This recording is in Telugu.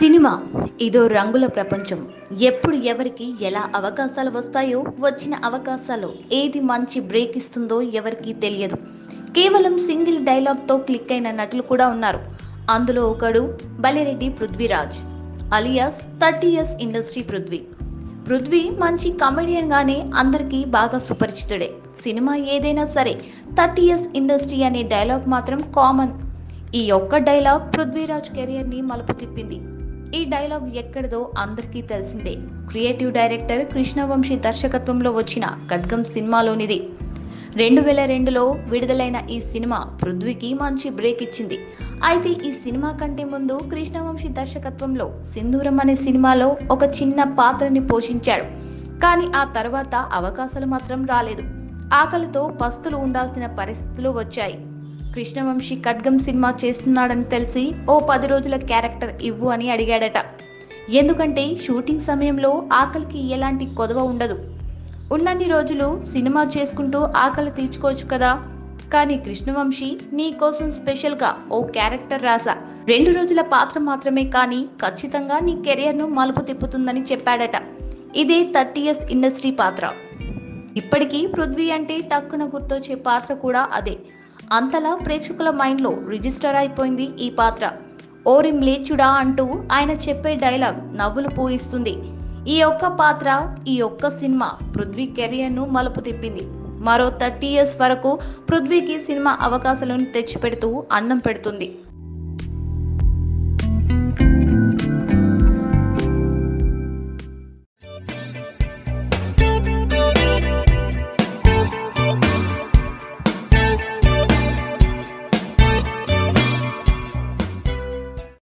సినిమా. ఇదో రంగుల ప్రపంచం. ఎప్పుడు ఎవరికి ఎలా అవకాశాలు వస్తాయో వచ్చిన అవకాశాలు ఏది మంచి బ్రేక్ ఇస్తుందో ఎవరికీ తెలియదు. కేవలం సింగిల్ డైలాగ్తో క్లిక్ అయిన నటులు కూడా ఉన్నారు. అందులో ఒకడు Balireddy Prithviraj alias thirty years industry Prithvi. Prithvi మంచి కామెడియన్గానే అందరికీ బాగా సుపరిచితుడే. సినిమా ఏదైనా సరే థర్టీ ఇయర్స్ ఇండస్ట్రీ అనే డైలాగ్ మాత్రం కామన్. ఈ ఒక్క డైలాగ్ పృథ్వీరాజ్ కెరియర్ని మలుపు తిప్పింది. ఈ డైలాగ్ ఎక్కడిదో అందరికీ తెలిసిందే. క్రియేటివ్ డైరెక్టర్ కృష్ణవంశీ దర్శకత్వంలో వచ్చిన ఖడ్గం సినిమాలోనిది. రెండు వేల రెండులో విడుదలైన ఈ సినిమా పృథ్వీకి మంచి బ్రేక్ ఇచ్చింది. అయితే ఈ సినిమా కంటే ముందు కృష్ణవంశీ దర్శకత్వంలో సింధూరం అనే సినిమాలో ఒక చిన్న పాత్రని పోషించాడు. కానీ ఆ తర్వాత అవకాశాలు మాత్రం రాలేదు. ఆకలితో పస్తులు ఉండాల్సిన పరిస్థితులు వచ్చాయి. కృష్ణవంశీ ఖడ్గం సినిమా చేస్తున్నాడని తెలిసి ఓ పది రోజుల క్యారెక్టర్ ఇవ్వు అని అడిగాడట. ఎందుకంటే షూటింగ్ సమయంలో ఆకలికి ఎలాంటి కొదవ ఉండదు. ఉన్నన్ని రోజులు సినిమా చేసుకుంటూ ఆకలి తీర్చుకోవచ్చు కదా. కానీ కృష్ణవంశీ నీ కోసం స్పెషల్గా ఓ క్యారెక్టర్ రాసా. రెండు రోజుల పాత్ర మాత్రమే కానీ ఖచ్చితంగా నీ కెరియర్ను మలుపు తిప్పుతుందని చెప్పాడట. ఇదే థర్టీ ఇయర్స్ ఇండస్ట్రీ పాత్ర. ఇప్పటికీ పృథ్వీ అంటే టక్కున గుర్తొచ్చే పాత్ర కూడా అదే. అంతలా ప్రేక్షకుల మైండ్లో రిజిస్టర్ అయిపోయింది ఈ పాత్ర. ఓరి మ్లేచుడా అంటూ ఆయన చెప్పే డైలాగ్ నవ్వులు పూయిస్తుంది. ఈ ఒక్క పాత్ర ఈ ఒక్క సినిమా పృథ్వీ కెరియర్ను మలుపు తిప్పింది. మరో థర్టీ ఇయర్స్ వరకు పృథ్వీకి సినిమా అవకాశాలను తెచ్చిపెడుతూ అన్నం పెడుతుంది.